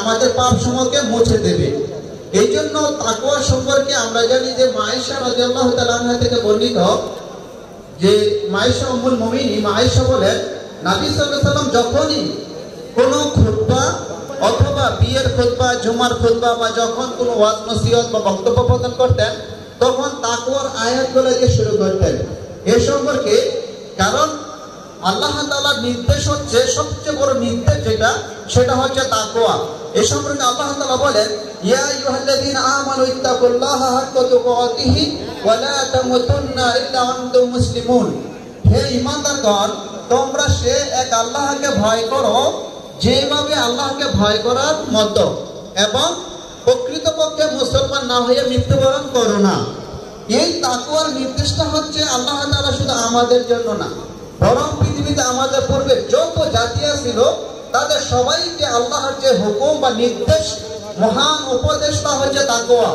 আমাদের পাপ সমূহকে মুছে দেবে। এই জন্য তাকুয়া সম্পর্কে আমরা জানি যে মায়েশা রাজিয়াল্লাহ তাআলা থেকে বর্ণিত যে মায়েশা উম্মুল মুমিনী মায়েশা বলেন, নাবী আলাইহি সাল্লাম যখনই কোনো খুতবা অথবা বিয়ের খুতবা, জুমার খুতবা বা যখন কোনো ওয়াজ, নসিহত বা বক্তব্য প্রদান করতেন, তখন তাকওয়ার আয়াতগুলো দিয়ে শুরু করতেন। এ সম্পর্কে কারণ আল্লাহ তাআলার নির্দেশ হচ্ছে, সবচেয়ে বড় নির্দেশ যেটা, সেটা হচ্ছে তাকওয়া। এ সম্পর্কে আল্লাহ তাআলা বলেন, ইয়া আইয়ুহাল্লাযীনা আমানু ইত্তাকুল্লাহা হাক্কা তুকাতিহি ওয়া লা তামুতুন্না ইল্লা আনতুম মুসলিমুন। হে ঈমানদারগণ, তোমরা সে এক আল্লাহকে ভয় করো, যেভাবে আল্লাহকে ভয় করার মতো, এবং প্রকৃতপক্ষে মুসলমান না হয়ে মৃত্যুবরণ করো না। এই তাকুয়ার নির্দেশটা হচ্ছে আল্লাহ তাআলা শুধু আমাদের জন্য না। বরং পৃথিবীতে আমাদের পূর্বে যত জাতি ছিল তাদের সবাইকে আল্লাহর যে হুকুম বা নির্দেশ, মহান উপদেশটা হচ্ছে তাকুয়া